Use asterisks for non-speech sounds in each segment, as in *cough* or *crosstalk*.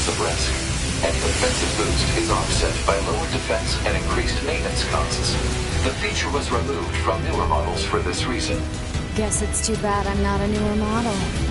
levels of risk. Any offensive boost is offset by lower defense and increased maintenance costs. The feature was removed from newer models for this reason. Guess it's too bad I'm not a newer model.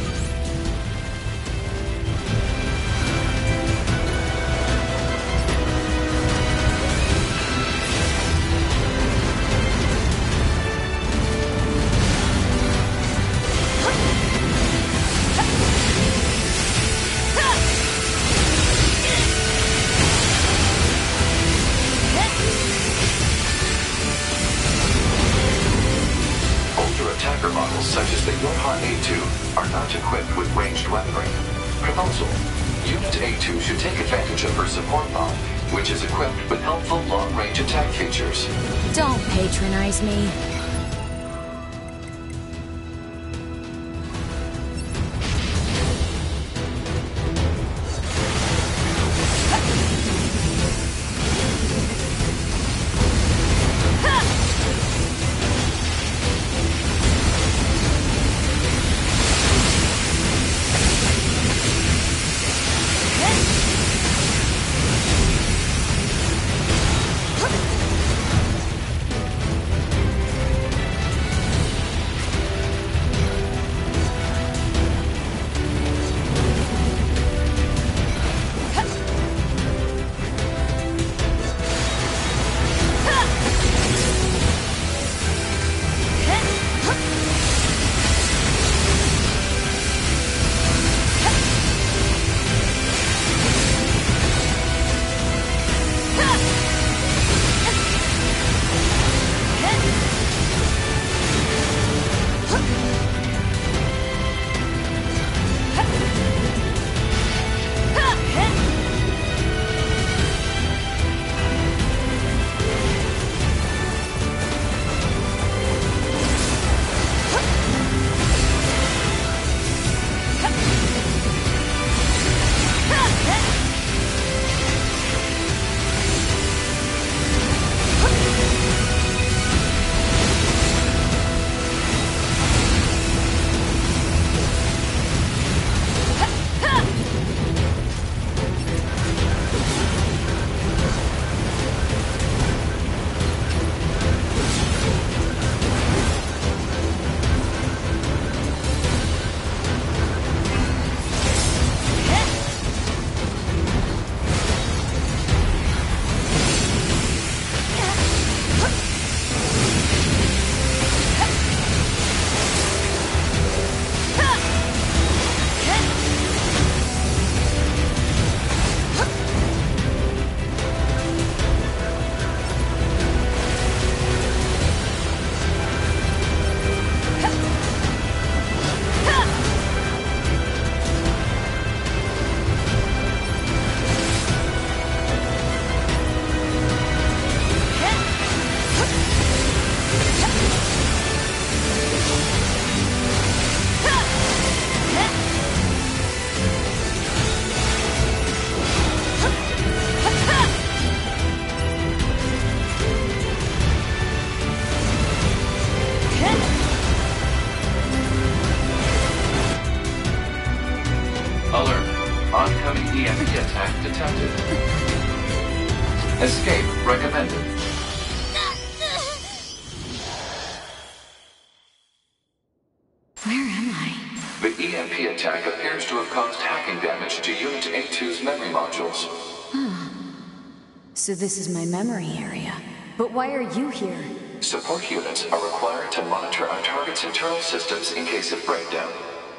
So this is my memory area. But why are you here? Support units are required to monitor our target's internal systems in case of breakdown.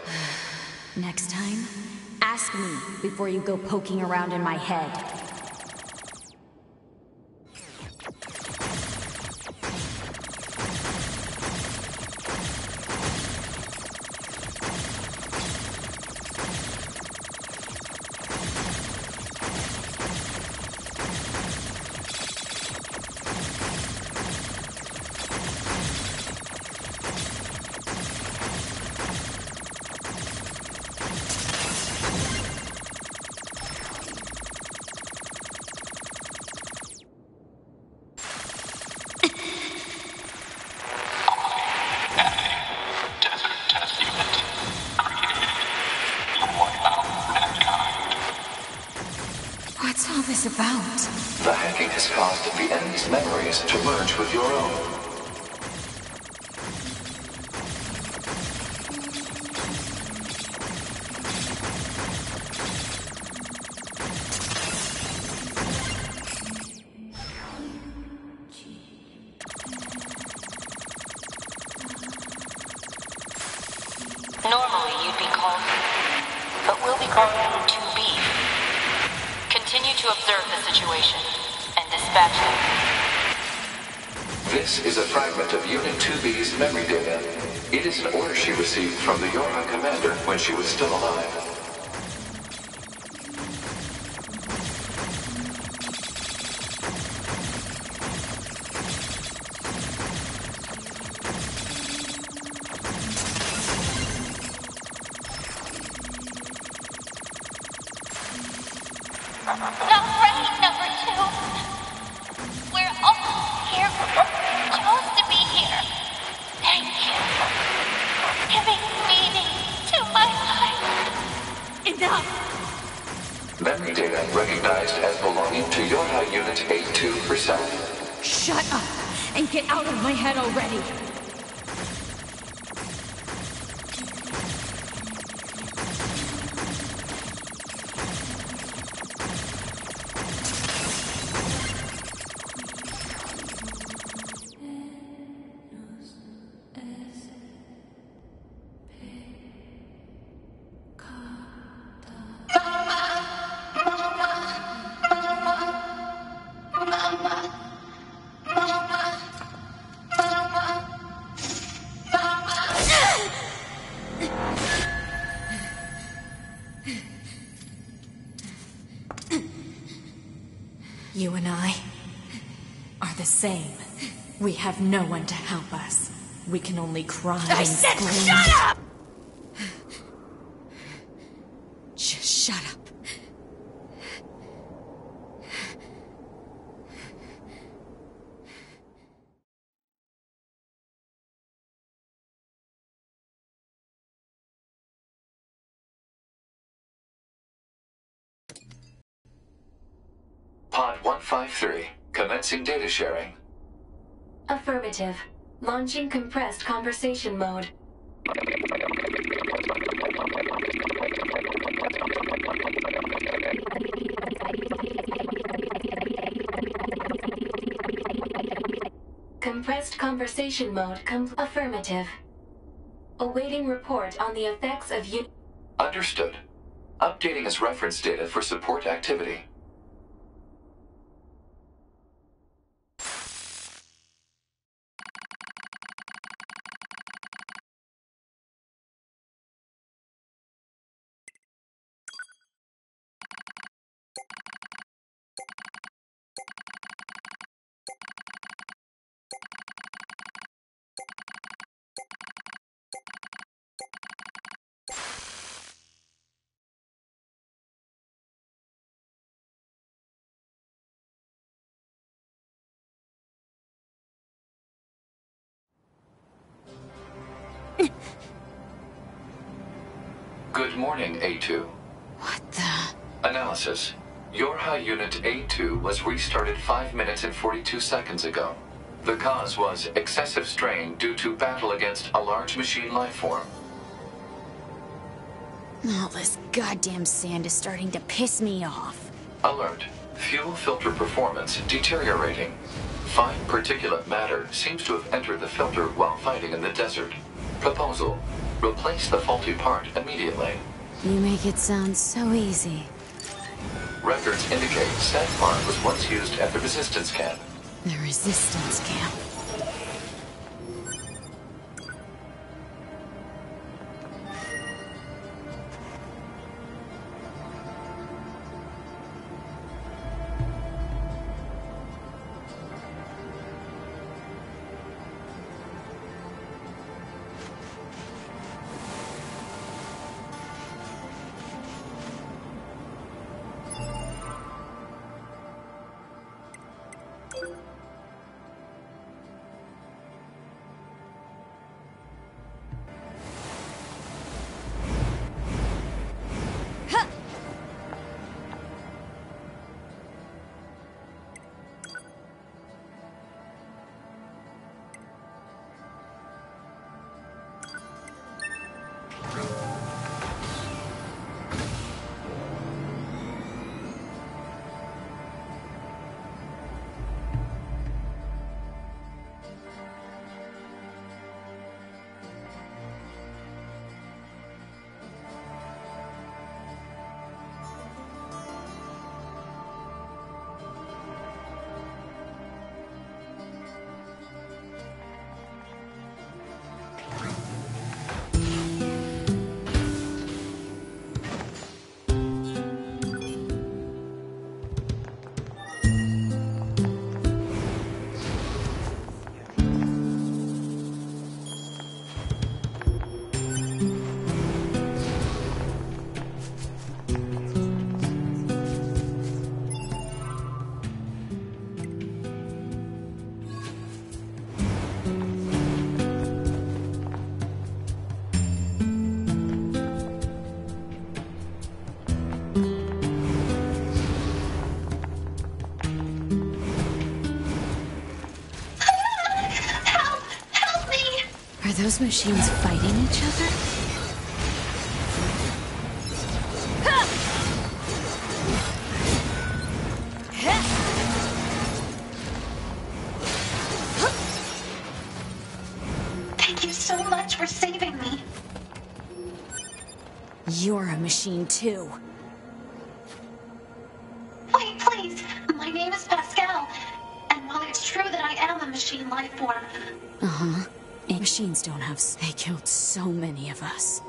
*sighs* Next time, ask me before you go poking around in my head. Memories to merge with your own. You and I are the same. We have no one to help us. We can only cry I and said scream. shut up! Three, commencing data sharing. Affirmative. Launching compressed conversation mode. Compressed conversation mode com affirmative. Awaiting report on the effects of you. Understood. Updating as reference data for support activity. Analysis. Yorha Unit A2 was restarted 5 minutes and 42 seconds ago. The cause was excessive strain due to battle against a large machine lifeform. All this goddamn sand is starting to piss me off. Alert. Fuel filter performance deteriorating. Fine particulate matter seems to have entered the filter while fighting in the desert. Proposal. Replace the faulty part immediately. You make it sound so easy. Records indicate said part was once used at the resistance camp. The resistance camp. Those machines fighting each other? Thank you so much for saving me. You're a machine too. Machines don't have... They killed so many of us.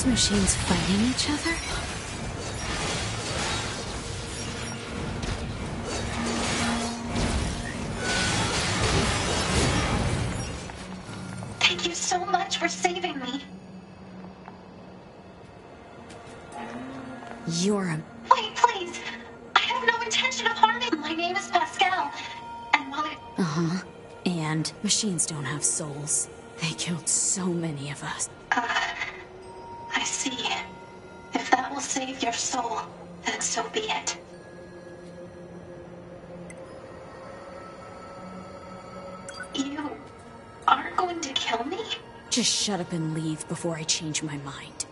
Those machines fighting each other? Thank you so much for saving me. You're a... Wait, please. I have no intention of harming. My name is Pascal. And while it Uh-huh. And machines don't have souls. They killed so many of us. Soul, then so be it. You aren't going to kill me? Just shut up and leave before I change my mind.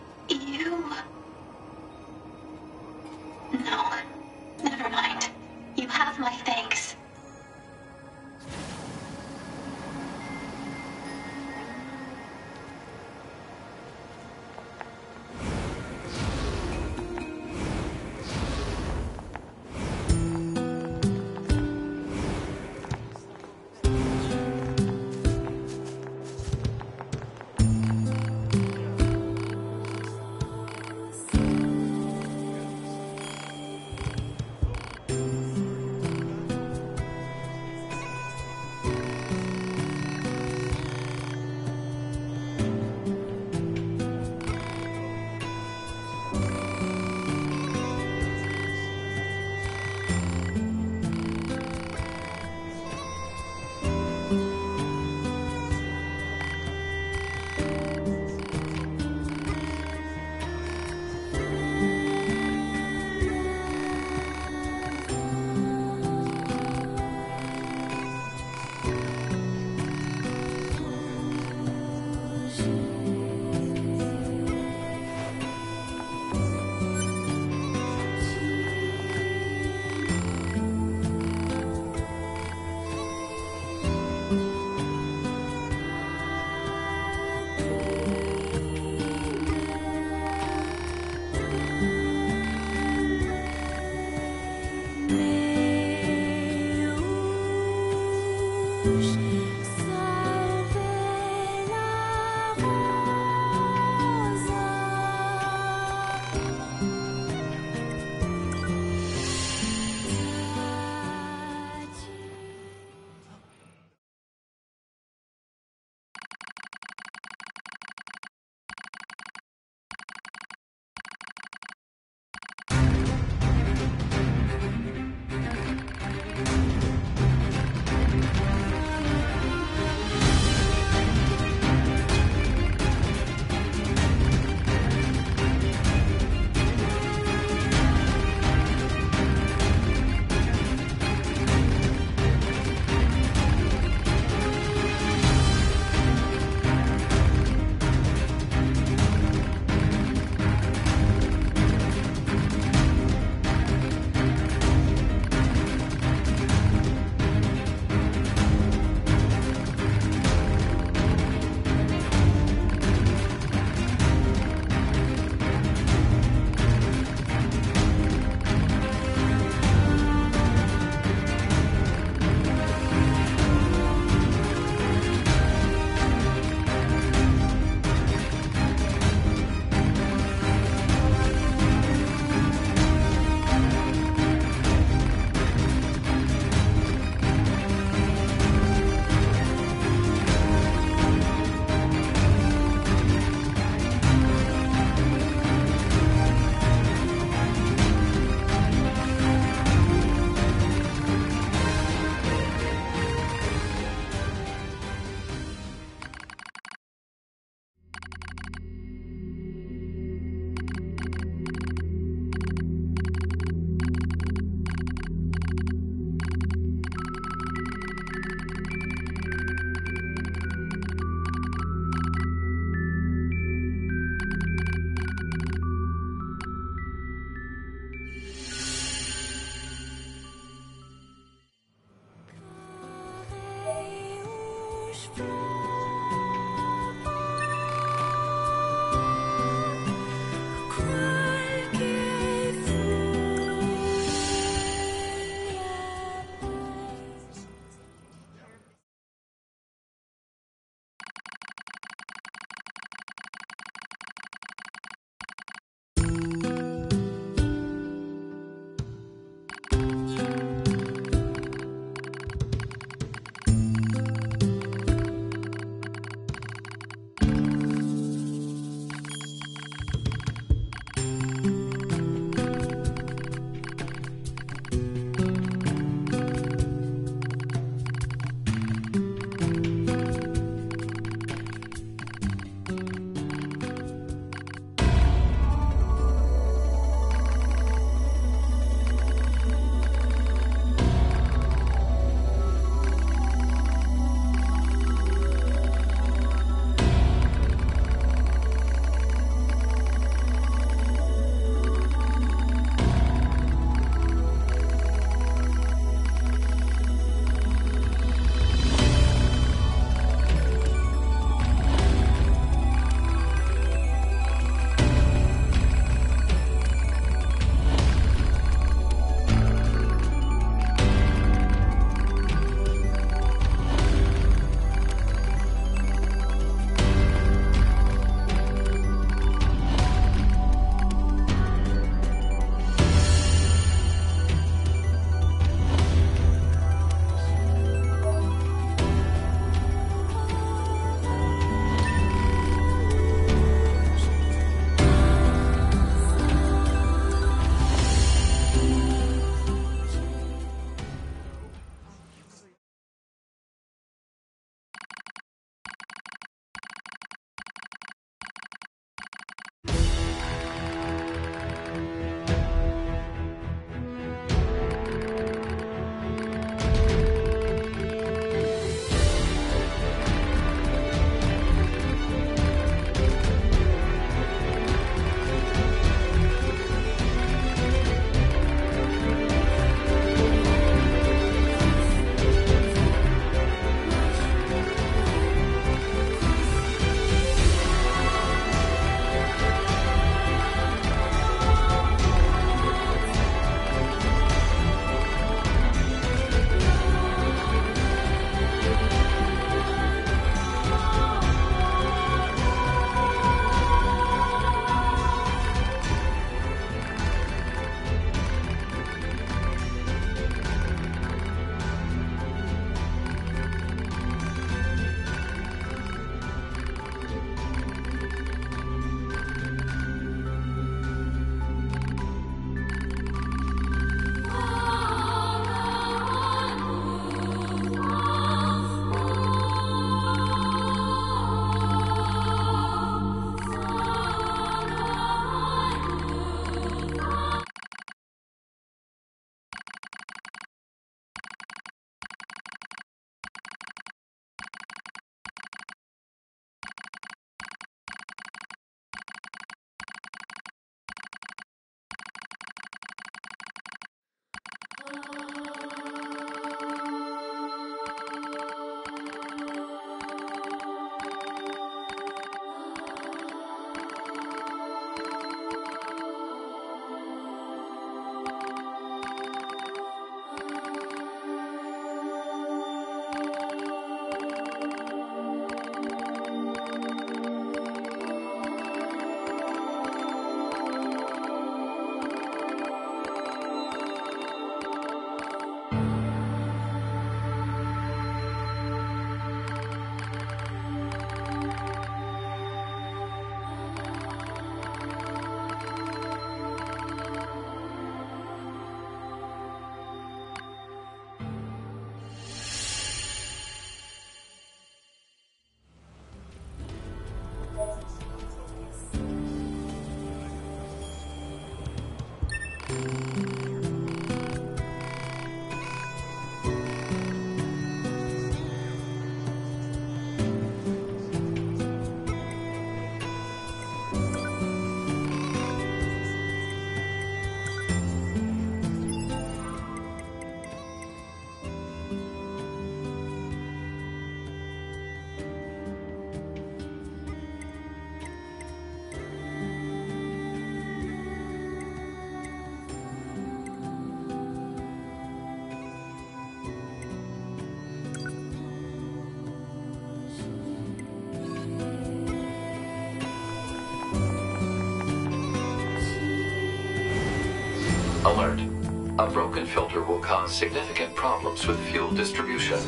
A broken filter will cause significant problems with fuel distribution.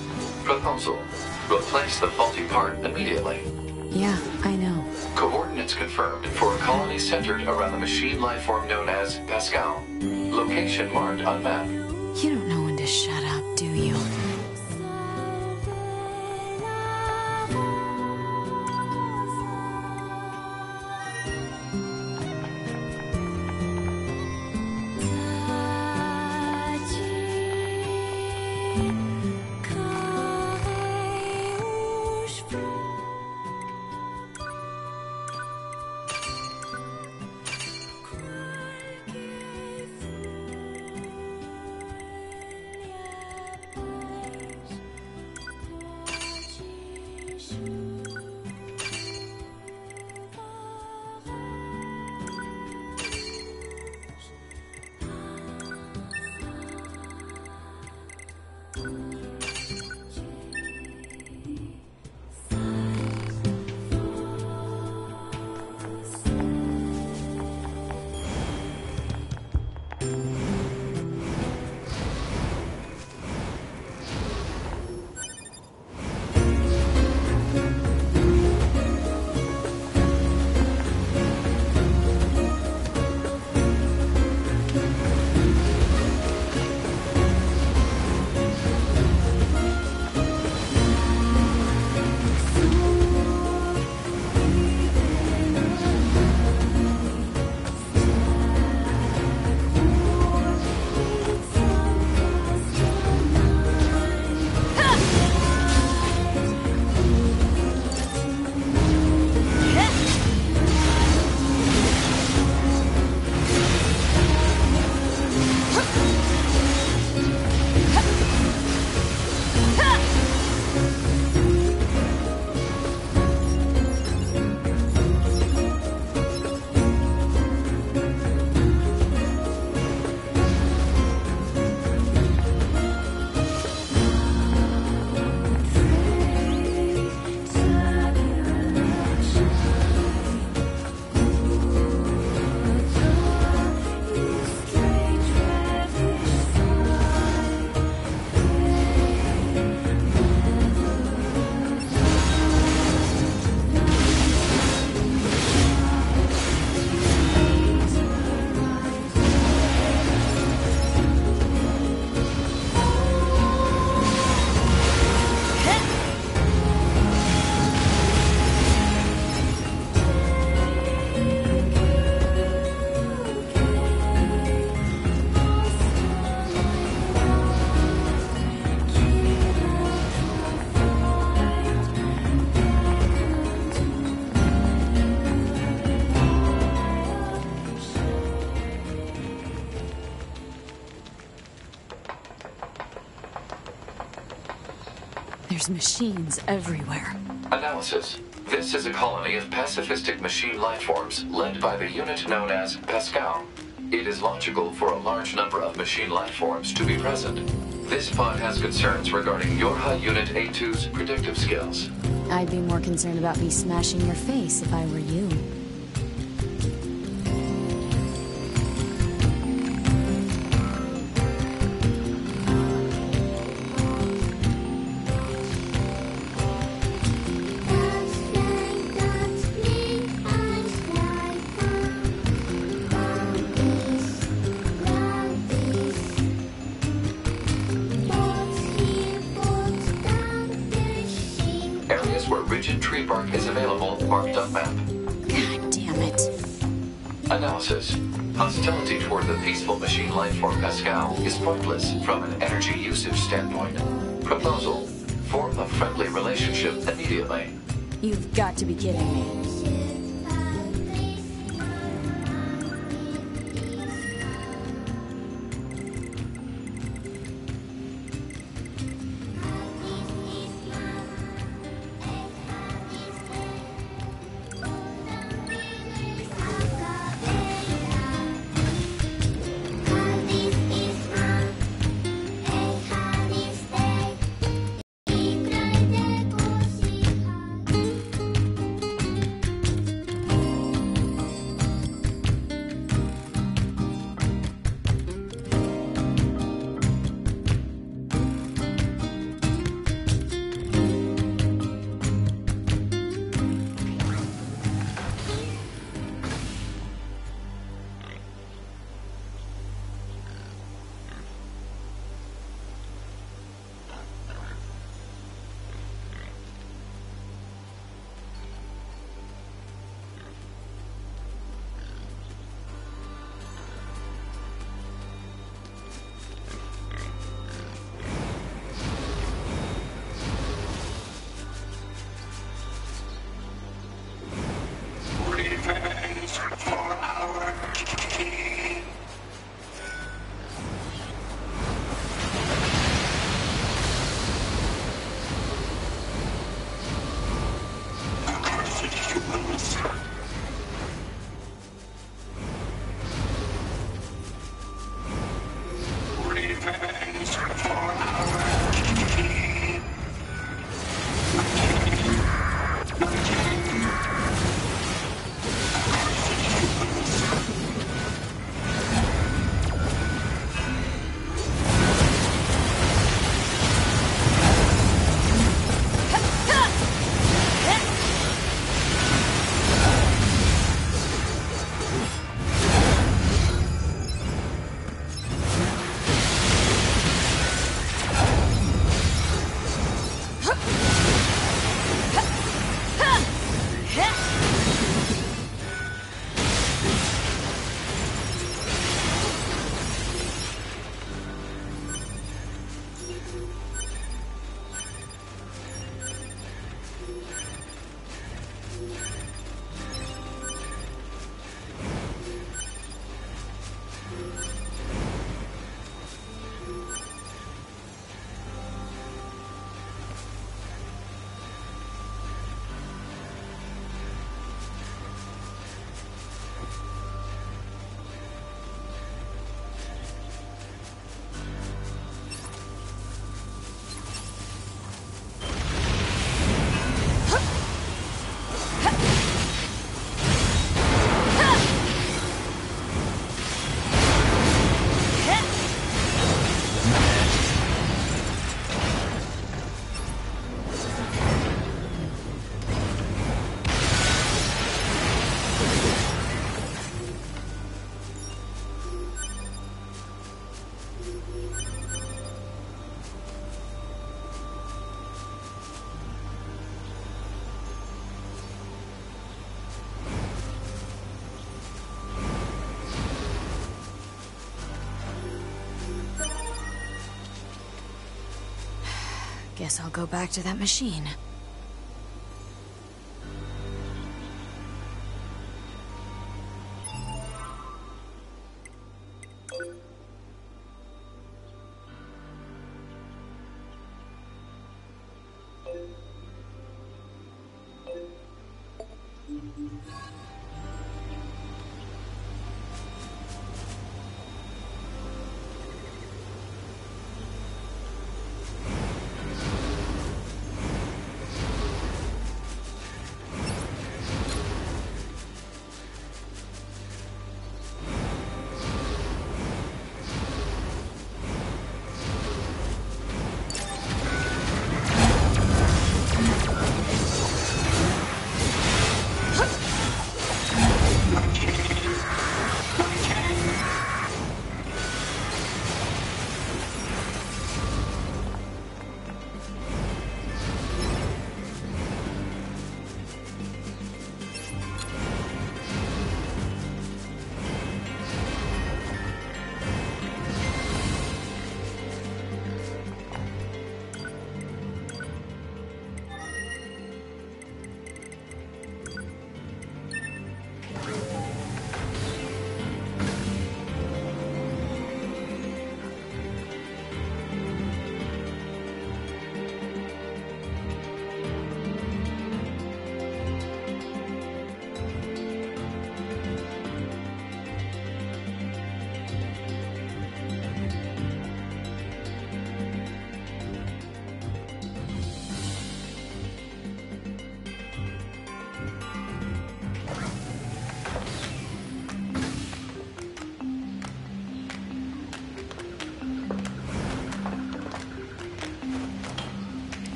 Proposal. Replace the faulty part immediately. Yeah, I know. Coordinates confirmed for a colony centered around the machine lifeform known as Pascal. Location marked on map. There's machines everywhere. Analysis. This is a colony of pacifistic machine lifeforms led by the unit known as Pascal. It is logical for a large number of machine lifeforms to be present. This pod has concerns regarding Yorha Unit A2's predictive skills. I'd be more concerned about me smashing your face if I were you. Machine lifeform Pascal is pointless from an energy usage standpoint. Proposal. Form a friendly relationship immediately. You've got to be kidding me. guess I'll go back to that machine.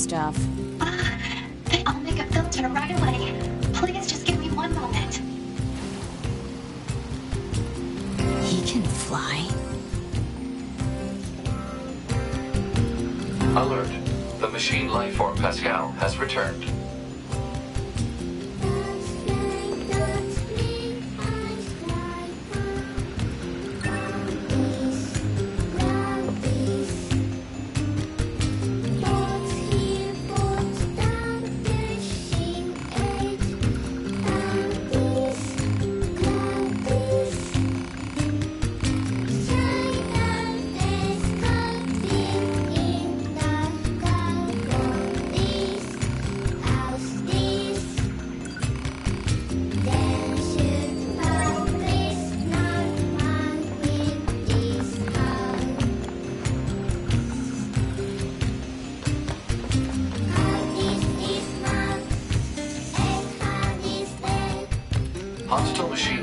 stuff.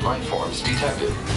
Life forms detected.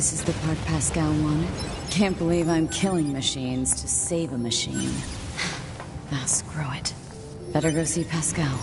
This is the part Pascal wanted? Can't believe I'm killing machines to save a machine. *sighs* Ah, screw it. Better go see Pascal.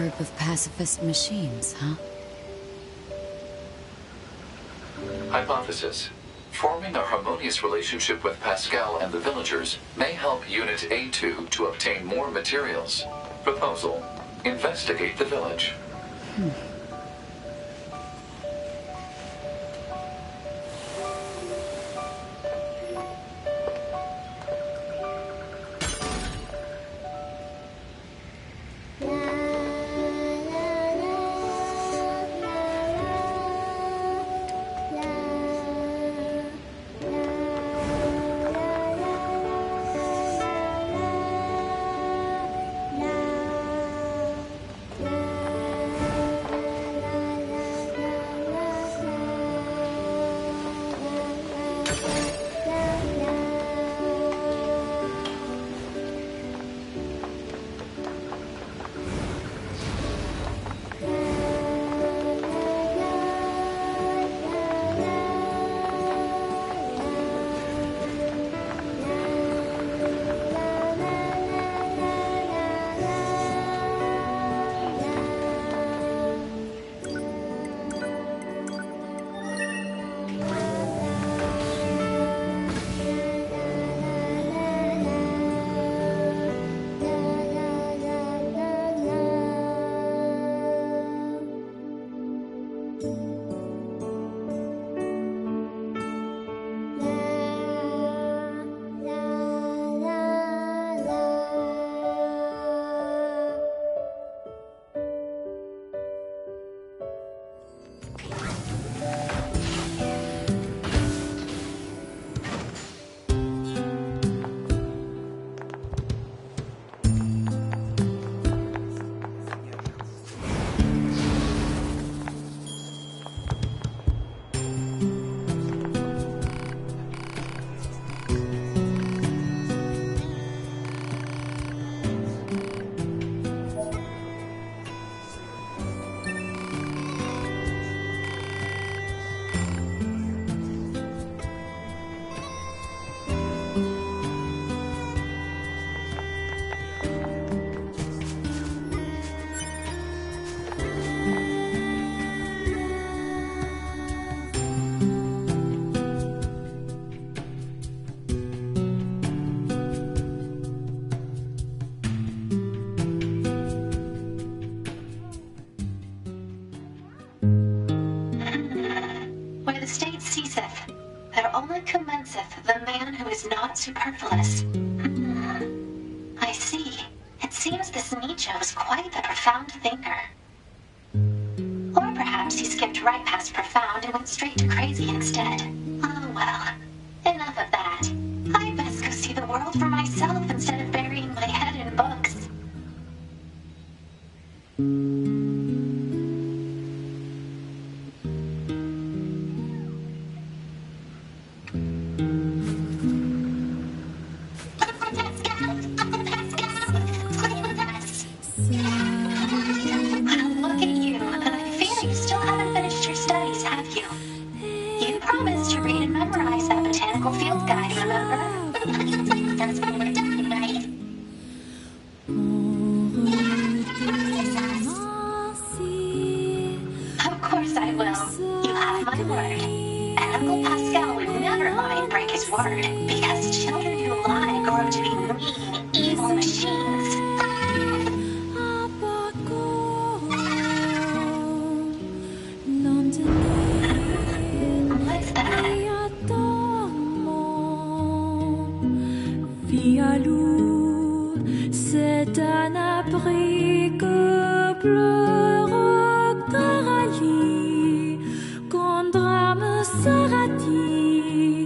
Group of pacifist machines, huh? Hypothesis. Forming a harmonious relationship with Pascal and the villagers may help Unit A2 to obtain more materials. Proposal. Investigate the village. Where not superfluous. Hmm. I see. It seems this Nietzsche was quite the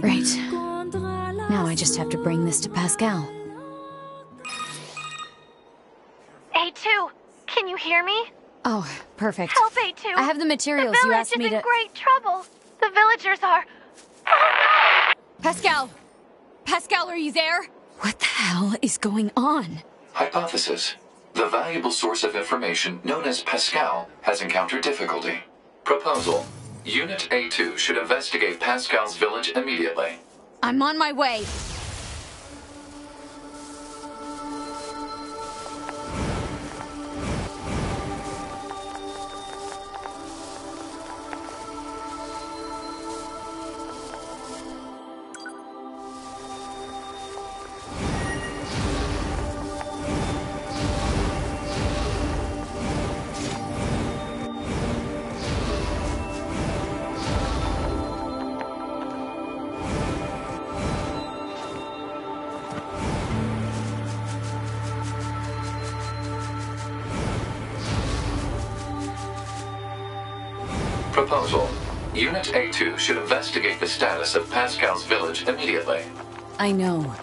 Right. Now I just have to bring this to Pascal. Perfect. Help A2. I have the materials the you village is in great trouble. The villagers are. Pascal! Pascal, are you there? What the hell is going on? Hypothesis. The valuable source of information known as Pascal has encountered difficulty. Proposal. Unit A2 should investigate Pascal's village immediately. I'm on my way. Should investigate the status of Pascal's village immediately. I know.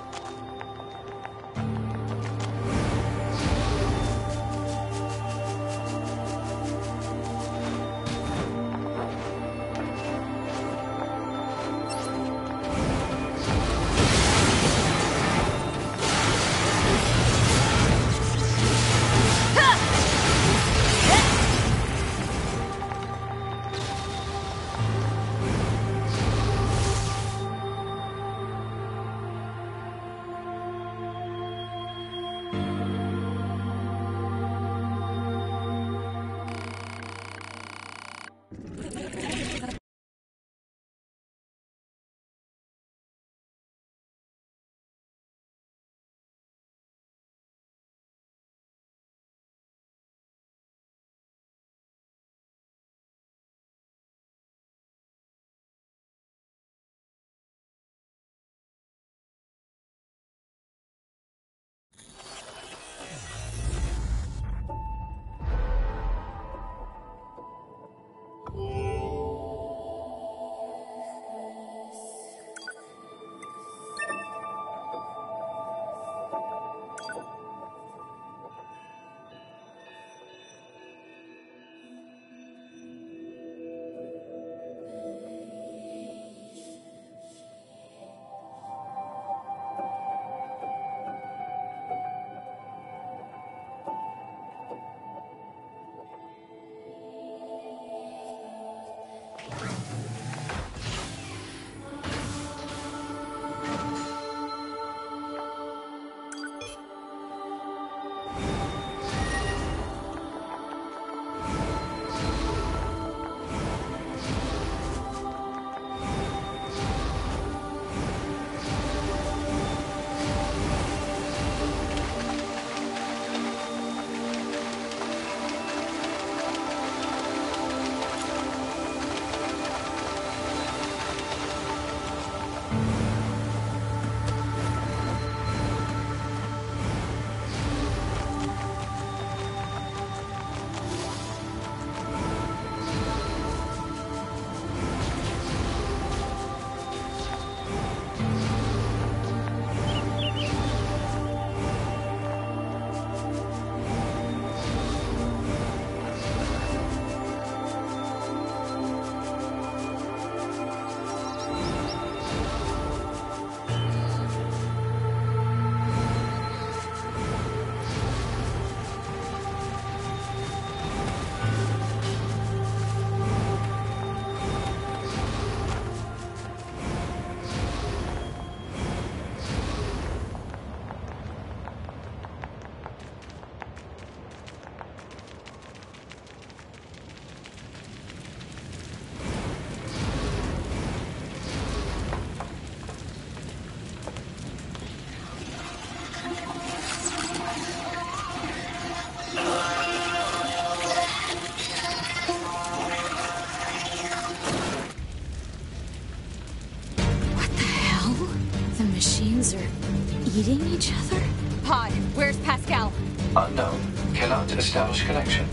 Eating each other? Pod, where's Pascal? Unknown. Cannot establish connection.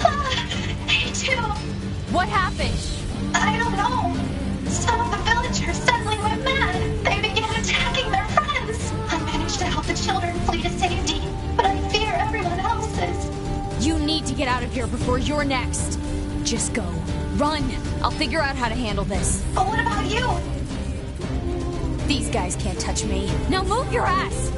Ah, A2! What happened? I don't know. Some of the villagers suddenly went mad. They began attacking their friends. I managed to help the children flee to safety, but I fear everyone else is. You need to get out of here before you're next. Just go. Run. I'll figure out how to handle this. But what about you? These guys can't touch me. Now move your ass!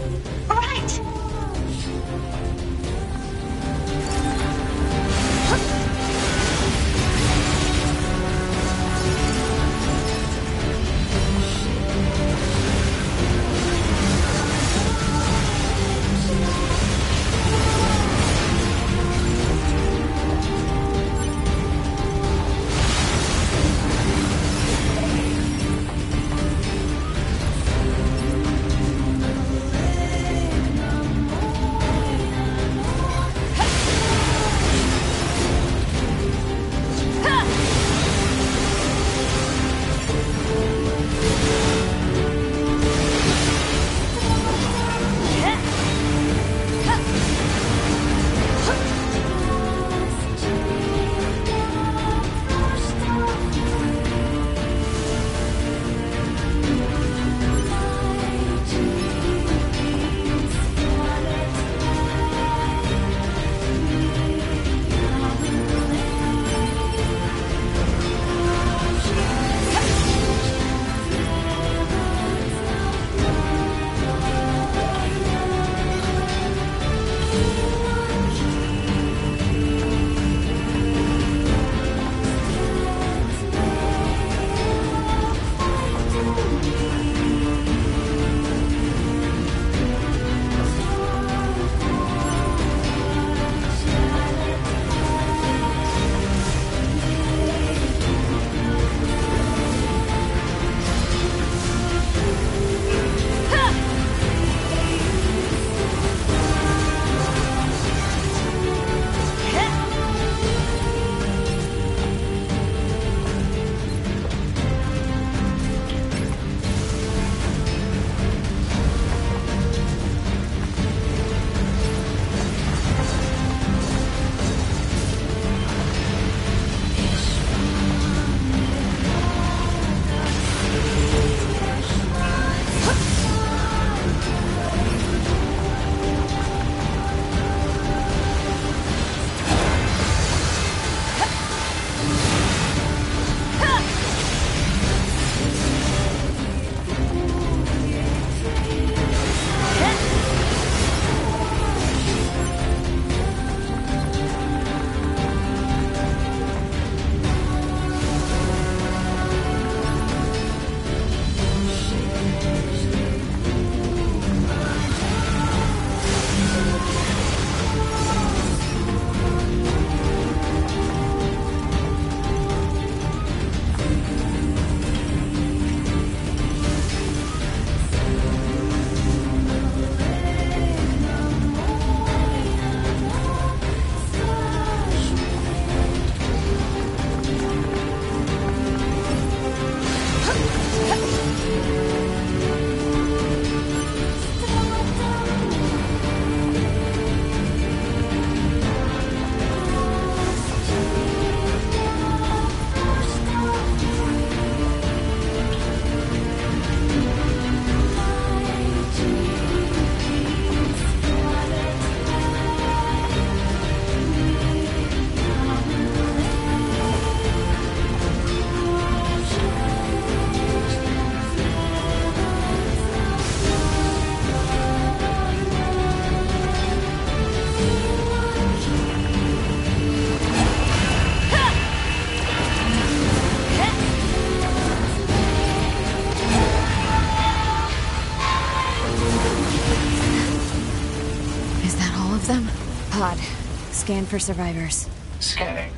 Scan for survivors. Scanning.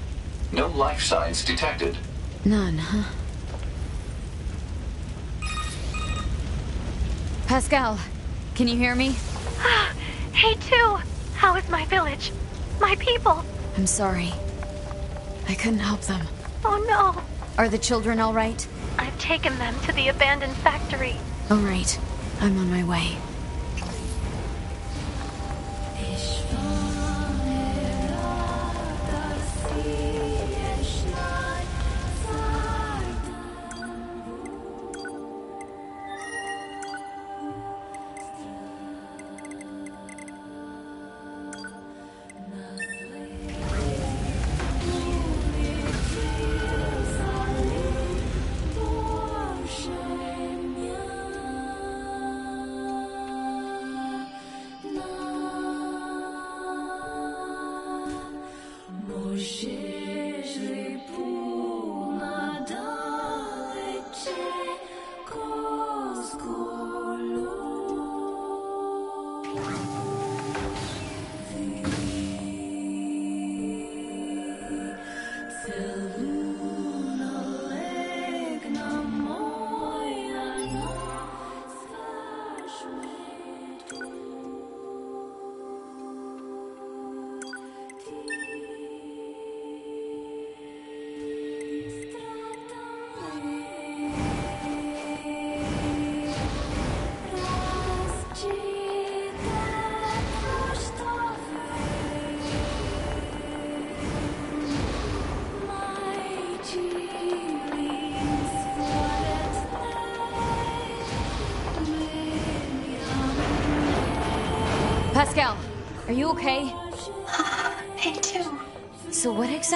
No life signs detected. None, huh? Pascal, can you hear me? Ah, hey, too. How is my village? My people? I'm sorry. I couldn't help them. Oh no. Are the children all right? I've taken them to the abandoned factory. All right. I'm on my way.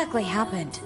Exactly happened?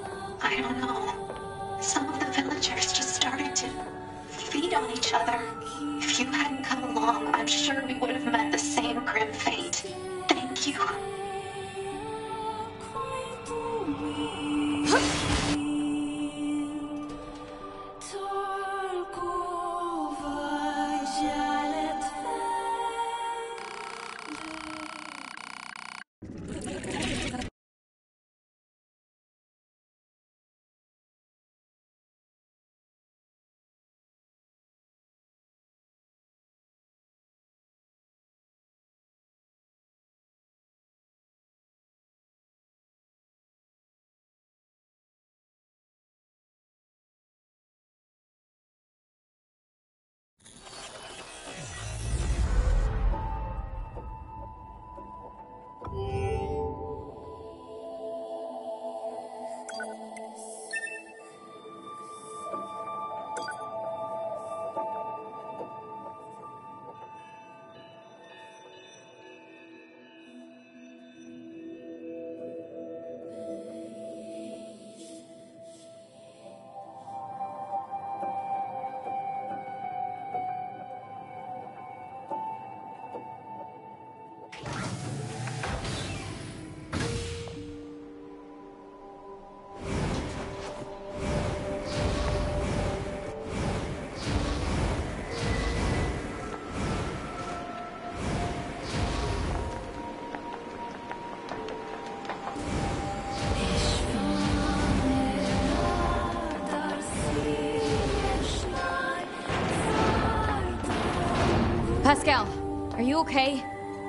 Pascal, are you okay?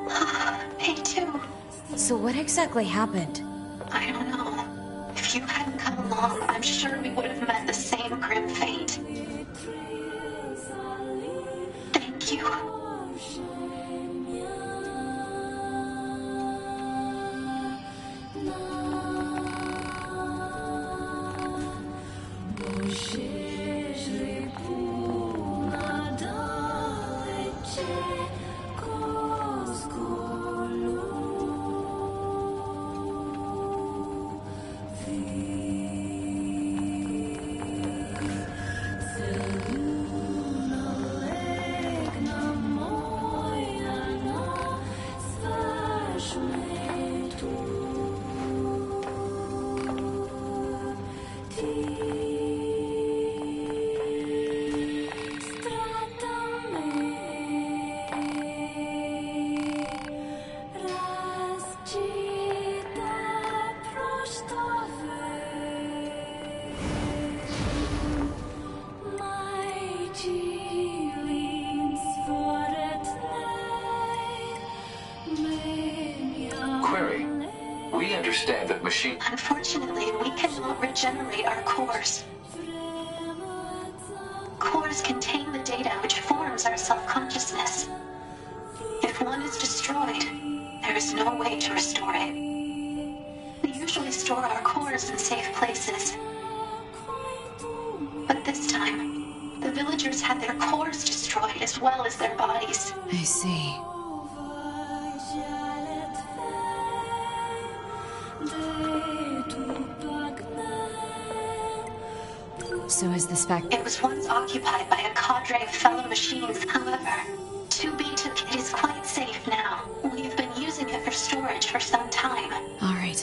*sighs* Me too. So what exactly happened? Cannot regenerate our cores. Cores contain the data which forms our self-consciousness. If one is destroyed, there is no way to restore it. We usually store our cores in safe places. But this time, the villagers had their cores destroyed as well as their bodies. I see. So is this fact... It was once occupied by a cadre of fellow machines. However, 2B took it is quite safe now. We've been using it for storage for some time. All right.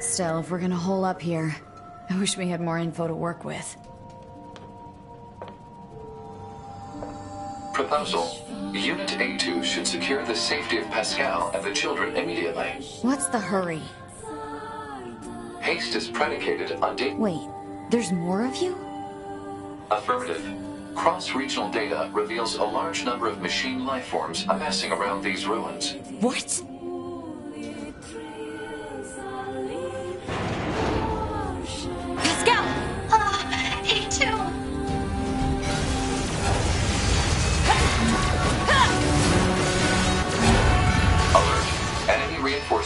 Still, if we're gonna hole up here, I wish we had more info to work with. Proposal. Unit A2 should secure the safety of Pascal and the children immediately. What's the hurry? Haste is predicated on data... Wait, there's more of you? Affirmative. Cross-regional data reveals a large number of machine lifeforms amassing around these ruins. What?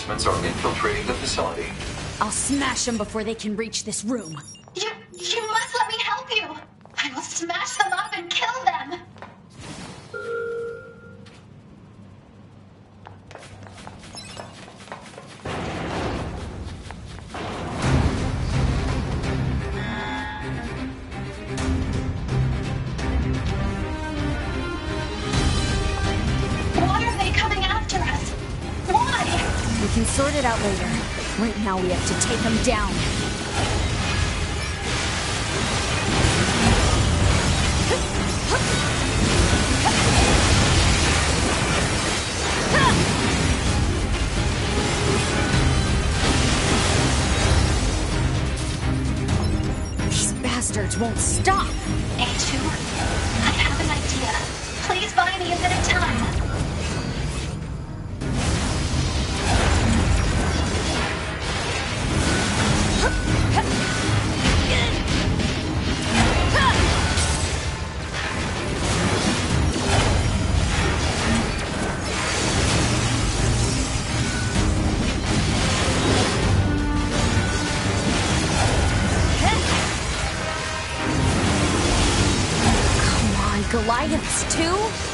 Reinforcements are infiltrating the facility. I'll smash them before they can reach this room. You, you must let me help you! I will smash them up and kill out later. Right now we have to take them down. These bastards won't stop! Goliaths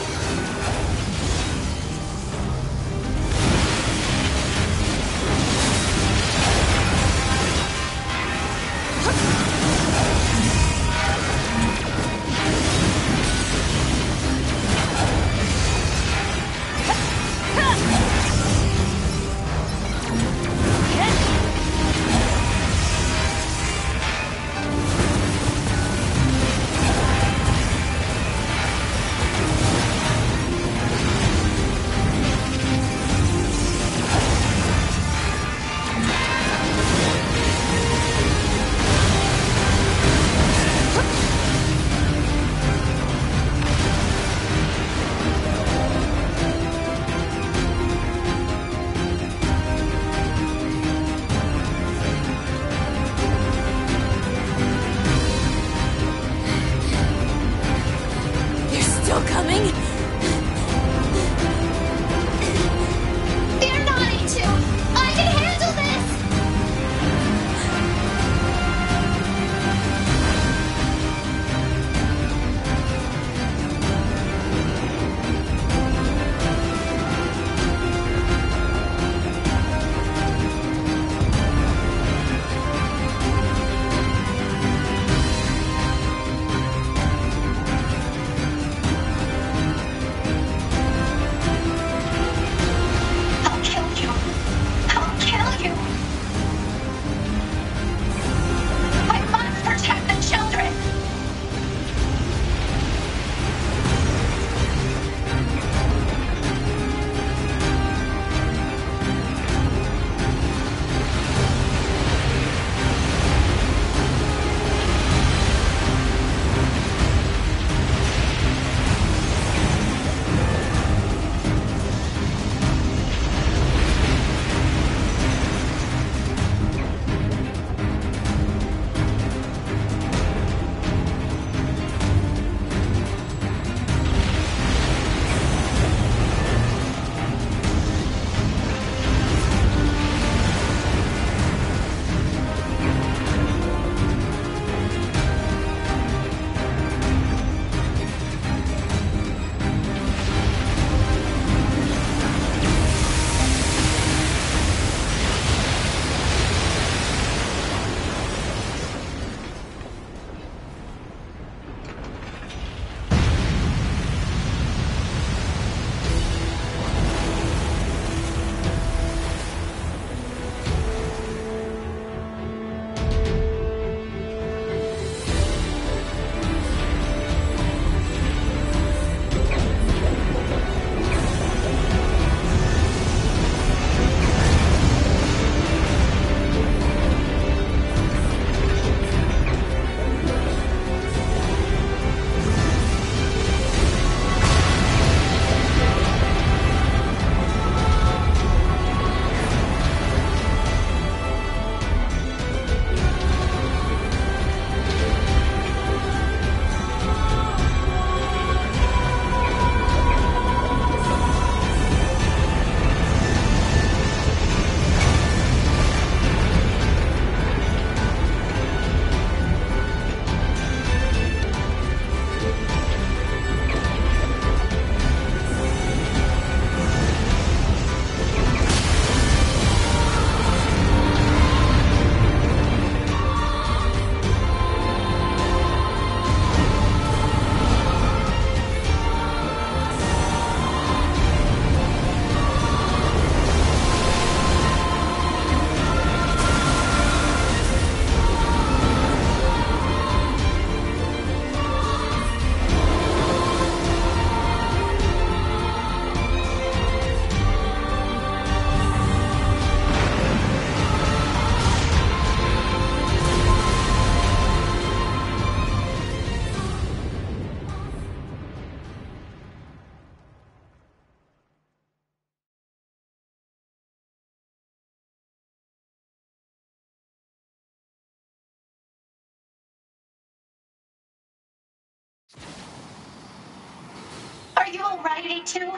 A2?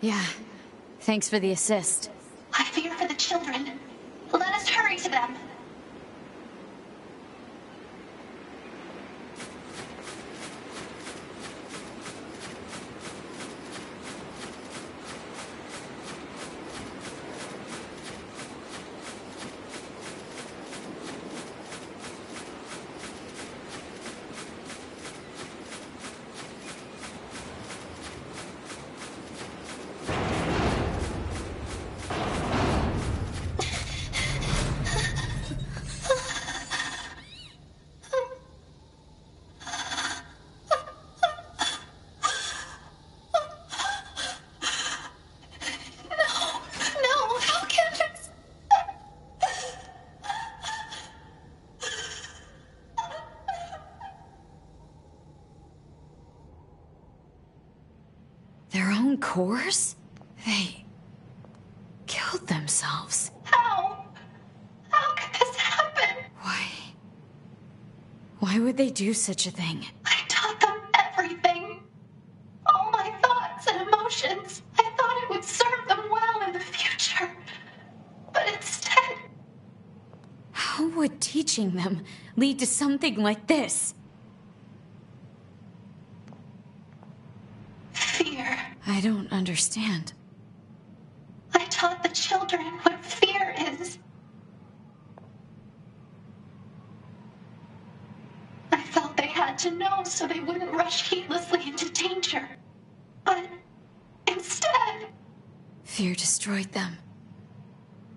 Yeah. Thanks for the assist. I fear for the children. Let us hurry to them. No, how can this? Own cores? They. killed themselves. How? How could this happen? Why? Why would they do such a thing? I taught them everything. All my thoughts and emotions. I thought it would serve them well in the future. But instead, How would teaching them lead to something like this? fear. I don't understand. I taught the children what fear is. I felt they had to know so they wouldn't rush heedlessly into danger. But instead, Fear destroyed them.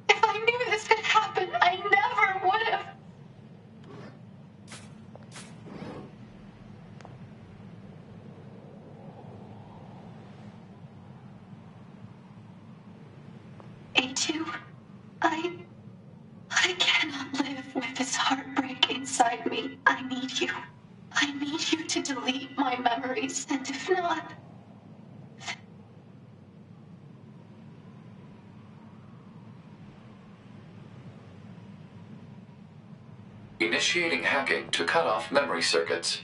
if I knew this could happen, I never would have. A2, I. I cannot live with this heartbreak inside me. I need you. I need you to delete my memories, and if not, Initiating hacking to cut off memory circuits.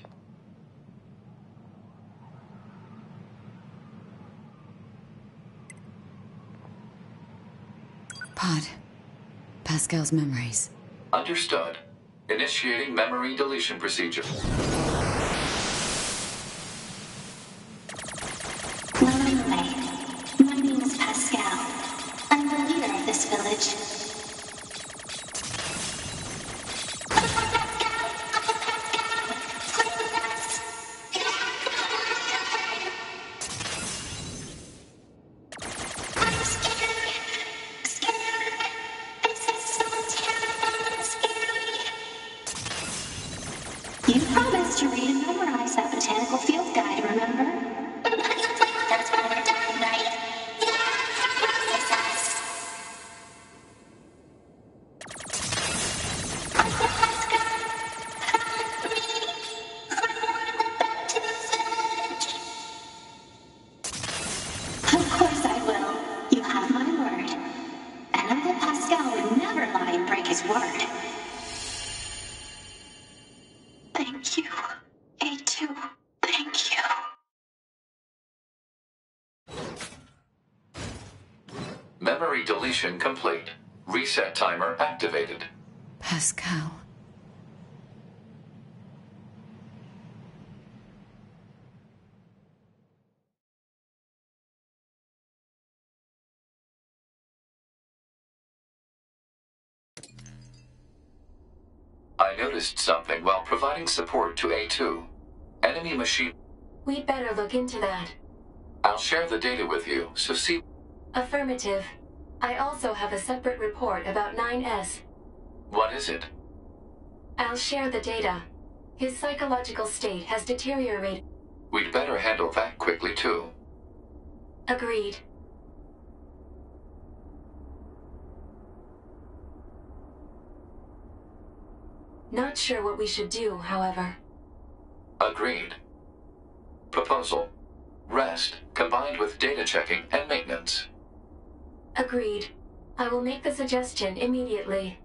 Pod. Pascal's memories. Understood. Initiating memory deletion procedure. Namaste. My name is Pascal. I'm the leader of this village. Memory deletion complete. Reset timer activated. Pascal. I noticed something while providing support to A2. Enemy machine. We'd better look into that. I'll share the data with you, so see. Affirmative. I also have a separate report about 9S. What is it? I'll share the data. His psychological state has deteriorated. We'd better handle that quickly, too. Agreed. Not sure what we should do, however. Agreed. Proposal. Rest, combined with data checking and maintenance. Agreed. I will make the suggestion immediately.